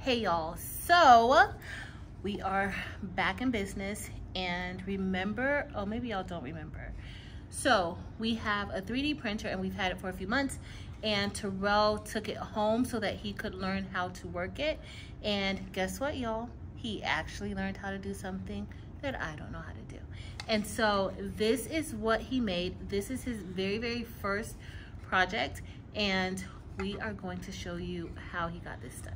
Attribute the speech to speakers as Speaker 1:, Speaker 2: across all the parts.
Speaker 1: Hey y'all, so we are back in business and remember, oh maybe y'all don't remember. So we have a 3D printer and we've had it for a few months and Terrell took it home so that he could learn how to work it. And guess what y'all? He actually learned how to do something that I don't know how to do. And so this is what he made. This is his very, very first project and we are going to show you how he got this done.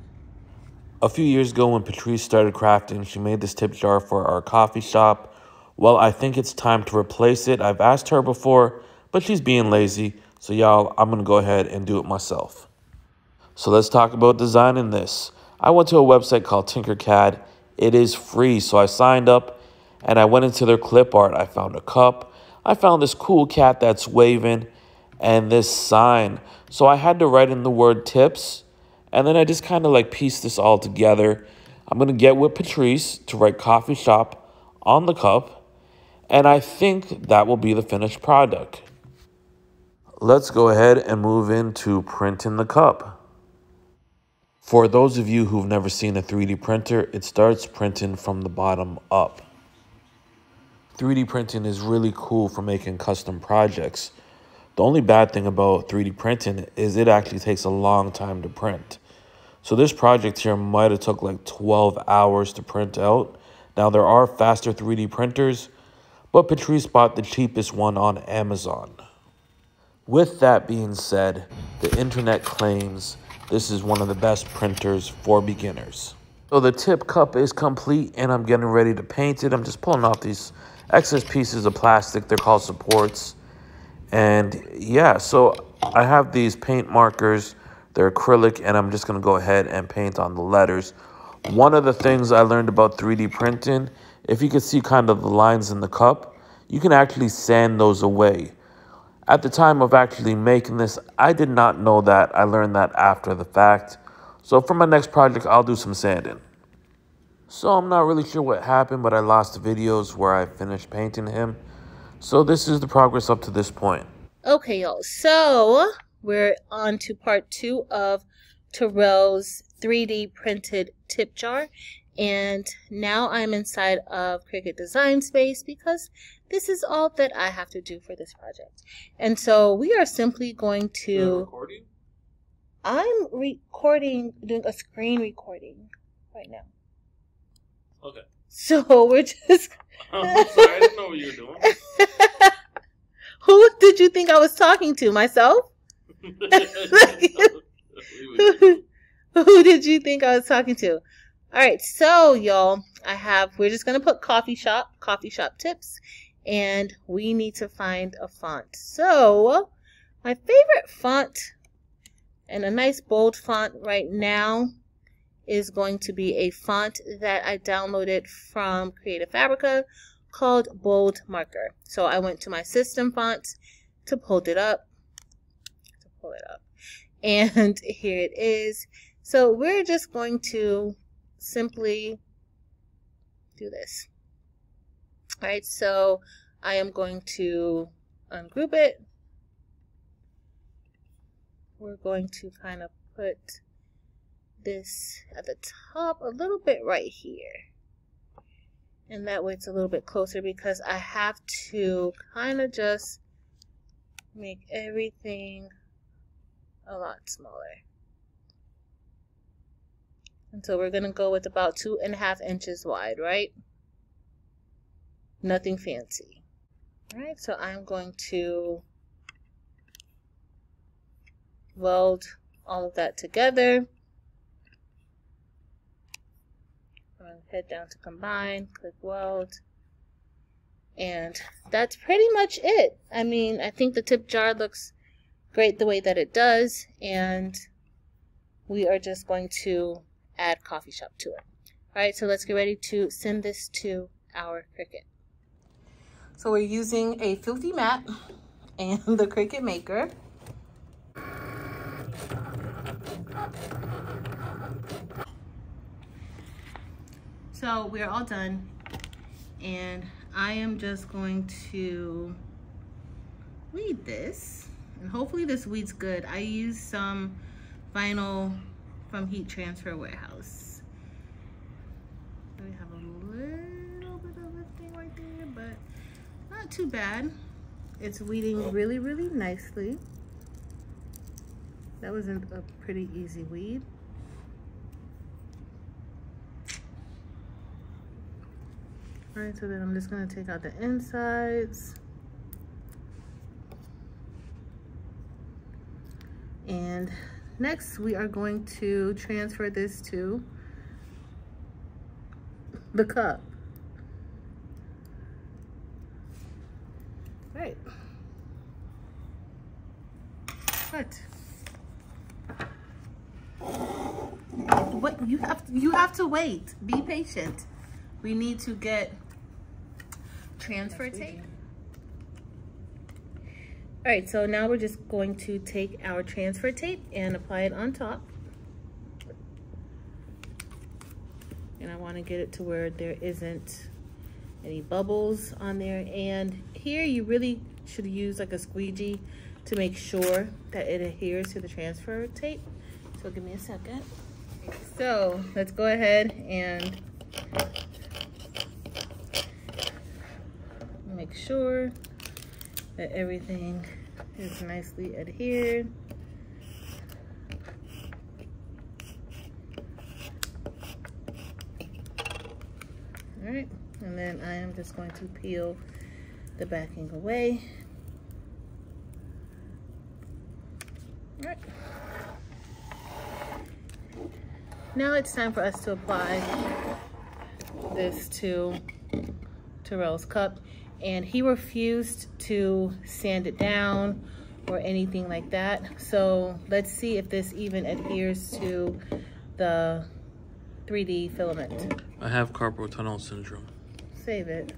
Speaker 2: A few years ago when Patrice started crafting, she made this tip jar for our coffee shop. Well, I think it's time to replace it. I've asked her before, but she's being lazy. So y'all, I'm gonna go ahead and do it myself. So let's talk about designing this. I went to a website called Tinkercad. It is free, so I signed up and I went into their clip art. I found a cup. I found this cool cat that's waving and this sign. So I had to write in the word tips and then I just kind of like piece this all together. I'm going to get with Patrice to write coffee shop on the cup. And I think that will be the finished product. Let's go ahead and move into printing the cup. For those of you who've never seen a 3D printer, it starts printing from the bottom up. 3D printing is really cool for making custom projects. The only bad thing about 3D printing is it actually takes a long time to print. So this project here might have took like 12 hours to print out. Now there are faster 3D printers, but Patrice bought the cheapest one on Amazon. With that being said, the internet claims this is one of the best printers for beginners. So the tip cup is complete and I'm getting ready to paint it. I'm just pulling off these excess pieces of plastic. They're called supports. And yeah, so I have these paint markers they're acrylic and I'm just going to go ahead and paint on the letters. One of the things I learned about 3D printing, if you can see kind of the lines in the cup, you can actually sand those away. At the time of actually making this, I did not know that. I learned that after the fact. So for my next project, I'll do some sanding. So I'm not really sure what happened, but I lost videos where I finished painting him. So this is the progress up to this point.
Speaker 1: Okay, y'all. So we're on to part two of Terrell's 3D printed tip jar. And now I'm inside of Cricut Design Space because this is all that I have to do for this project. And so we are simply going to...
Speaker 2: recording?
Speaker 1: I'm recording, doing a screen recording right now.
Speaker 2: Okay.
Speaker 1: So we're just...
Speaker 2: I'm sorry, I didn't know what you were doing.
Speaker 1: Who did you think I was talking to? Myself? Who did you think I was talking to? All right, so y'all, I have, we're just going to put coffee shop, coffee shop tips, and we need to find a font. So, my favorite font and a nice bold font right now is going to be a font that I downloaded from Creative Fabrica called Bold Marker. So I went to my system fonts to pull it up. And here it is. So we're just going to simply do this. All right, so I am going to ungroup it. We're going to kind of put this at the top a little bit right here. And that way it's a little bit closer because I have to kind of just make everything a lot smaller. And so we're going to go with about two and a half inches wide, right? Nothing fancy. All right, so I'm going to weld all of that together. I'm going to head down to combine, click weld. And that's pretty much it. I mean, I think the tip jar looks great the way that it does and we are just going to add coffee shop to it. Alright, so let's get ready to send this to our Cricut. So we're using a Filthy mat and the Cricut Maker. So we're all done and I am just going to read this and hopefully this weed's good. I used some vinyl from Heat Transfer Warehouse. We have a little bit of thing right there, but not too bad. It's weeding really, really nicely. That was a pretty easy weed. All right, so then I'm just gonna take out the insides. And next we are going to transfer this to the cup. Right. What? What you have to, you have to wait. Be patient. We need to get transfer tape. All right, so now we're just going to take our transfer tape and apply it on top. And I wanna get it to where there isn't any bubbles on there. And here you really should use like a squeegee to make sure that it adheres to the transfer tape. So give me a second. So let's go ahead and make sure that everything is nicely adhered. All right, and then I am just going to peel the backing away. All right. Now it's time for us to apply this to Terrell's cup and he refused to sand it down or anything like that. So let's see if this even adheres to the 3D filament.
Speaker 2: I have carpal tunnel syndrome.
Speaker 1: Save it.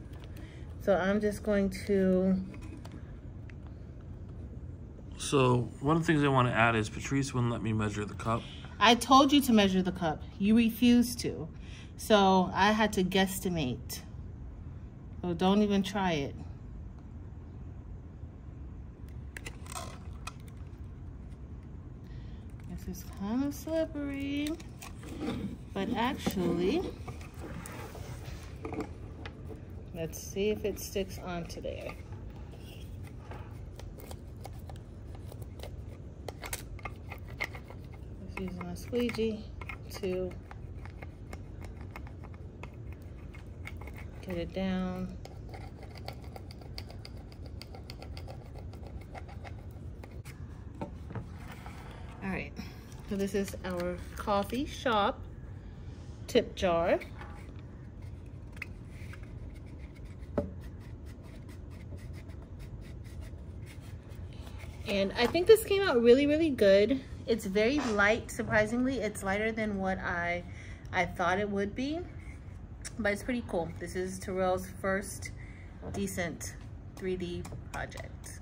Speaker 1: So I'm just going to...
Speaker 2: So one of the things I want to add is Patrice wouldn't let me measure the cup.
Speaker 1: I told you to measure the cup. You refused to. So I had to guesstimate. So don't even try it. This is kind of slippery, but actually, let's see if it sticks onto there. Just using a squeegee to get it down. All right, so this is our coffee shop tip jar. And I think this came out really, really good. It's very light, surprisingly. It's lighter than what I, I thought it would be but it's pretty cool. This is Terrell's first decent 3D project.